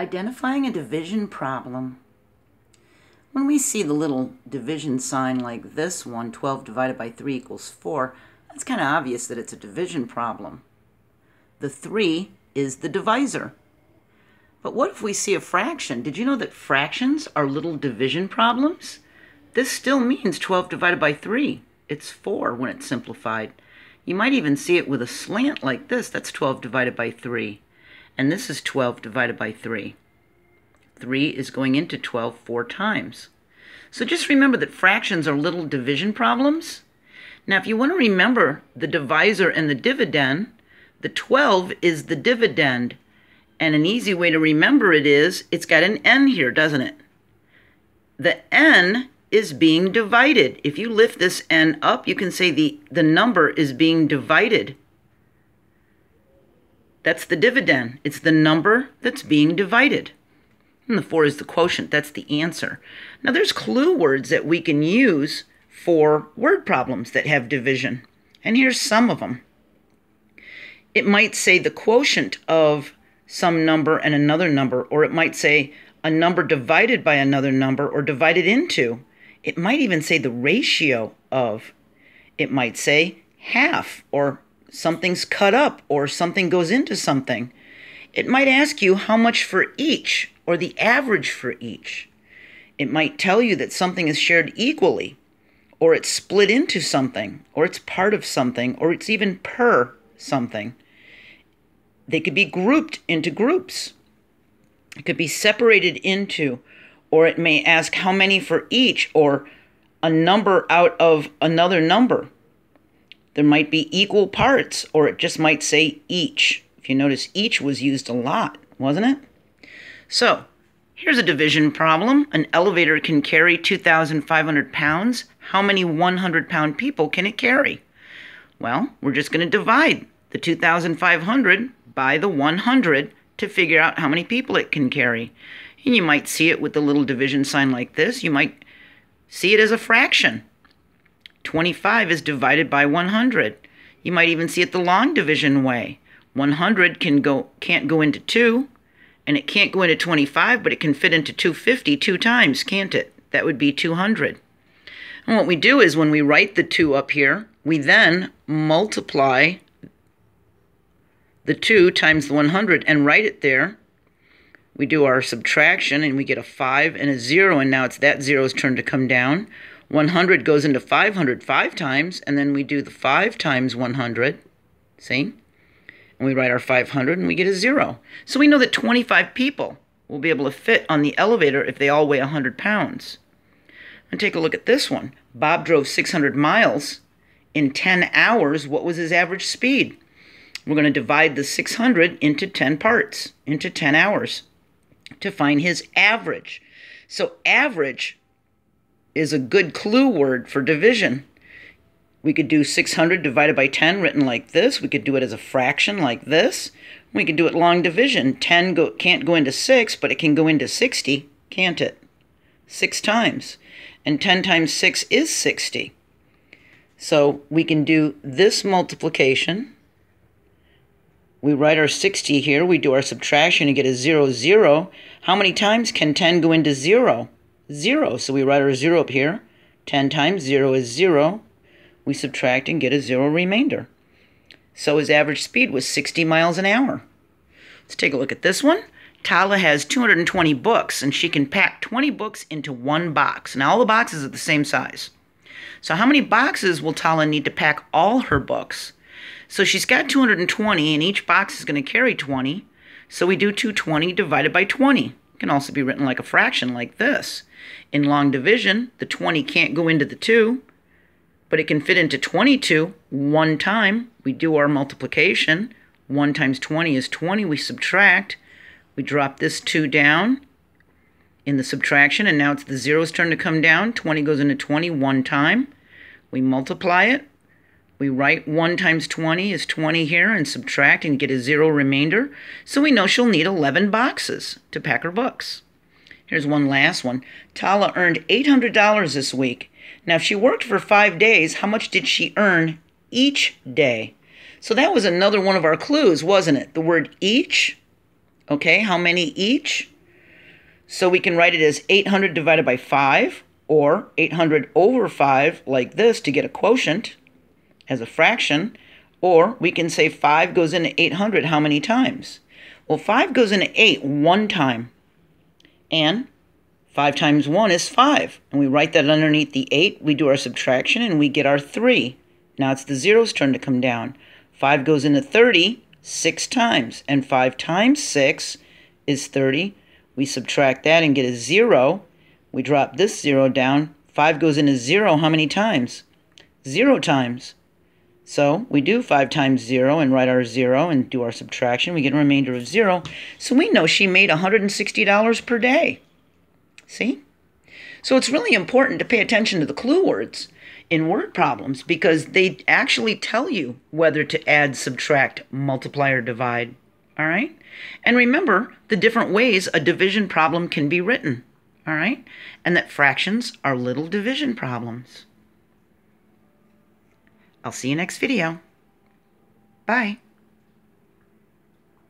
Identifying a division problem. When we see the little division sign like this one, 12 divided by 3 equals 4, that's kind of obvious that it's a division problem. The 3 is the divisor. But what if we see a fraction? Did you know that fractions are little division problems? This still means 12 divided by 3. It's 4 when it's simplified. You might even see it with a slant like this. That's 12 divided by 3 and this is 12 divided by 3. 3 is going into 12 four times. So just remember that fractions are little division problems. Now, if you want to remember the divisor and the dividend, the 12 is the dividend. And an easy way to remember it is, it's got an n here, doesn't it? The n is being divided. If you lift this n up, you can say the, the number is being divided. That's the dividend. It's the number that's being divided. And the 4 is the quotient. That's the answer. Now, there's clue words that we can use for word problems that have division. And here's some of them. It might say the quotient of some number and another number, or it might say a number divided by another number or divided into. It might even say the ratio of. It might say half or something's cut up or something goes into something. It might ask you how much for each or the average for each. It might tell you that something is shared equally or it's split into something or it's part of something or it's even per something. They could be grouped into groups. It could be separated into, or it may ask how many for each or a number out of another number. There might be equal parts, or it just might say each. If you notice, each was used a lot, wasn't it? So, here's a division problem. An elevator can carry 2,500 pounds. How many 100 pound people can it carry? Well, we're just going to divide the 2,500 by the 100 to figure out how many people it can carry. And you might see it with the little division sign like this. You might see it as a fraction. 25 is divided by 100. You might even see it the long division way. 100 can go can't go into 2 and it can't go into 25 but it can fit into 250 two times, can't it? That would be 200. And what we do is when we write the 2 up here, we then multiply the 2 times the 100 and write it there. We do our subtraction and we get a 5 and a 0 and now it's that zero's turn to come down. 100 goes into 500 five times, and then we do the 5 times 100, see? And we write our 500 and we get a 0. So we know that 25 people will be able to fit on the elevator if they all weigh 100 pounds. And take a look at this one. Bob drove 600 miles in 10 hours. What was his average speed? We're going to divide the 600 into 10 parts, into 10 hours, to find his average. So average is a good clue word for division. We could do 600 divided by 10 written like this. We could do it as a fraction like this. We could do it long division. 10 go, can't go into 6, but it can go into 60, can't it? 6 times. And 10 times 6 is 60. So we can do this multiplication. We write our 60 here. We do our subtraction and get a 0, 0. How many times can 10 go into 0? 0. So we write our 0 up here. 10 times 0 is 0. We subtract and get a 0 remainder. So his average speed was 60 miles an hour. Let's take a look at this one. Tala has 220 books, and she can pack 20 books into one box. Now, all the boxes are the same size. So how many boxes will Tala need to pack all her books? So she's got 220, and each box is going to carry 20. So we do 220 divided by 20 can also be written like a fraction like this. In long division, the 20 can't go into the 2, but it can fit into 22 one time. We do our multiplication. 1 times 20 is 20. We subtract. We drop this 2 down in the subtraction, and now it's the zero's turn to come down. 20 goes into 20 one time. We multiply it. We write 1 times 20 is 20 here and subtract and get a 0 remainder. So we know she'll need 11 boxes to pack her books. Here's one last one. Tala earned $800 this week. Now, if she worked for five days, how much did she earn each day? So that was another one of our clues, wasn't it? The word each. Okay, how many each? So we can write it as 800 divided by 5 or 800 over 5 like this to get a quotient as a fraction. Or we can say 5 goes into 800 how many times? Well, 5 goes into 8 one time. And 5 times 1 is 5. And we write that underneath the 8. We do our subtraction and we get our 3. Now it's the zero's turn to come down. 5 goes into 30 6 times. And 5 times 6 is 30. We subtract that and get a 0. We drop this 0 down. 5 goes into 0 how many times? 0 times. So we do 5 times 0 and write our 0 and do our subtraction. We get a remainder of 0. So we know she made $160 per day. See? So it's really important to pay attention to the clue words in word problems because they actually tell you whether to add, subtract, multiply, or divide. All right? And remember the different ways a division problem can be written. All right? And that fractions are little division problems. I'll see you next video. Bye.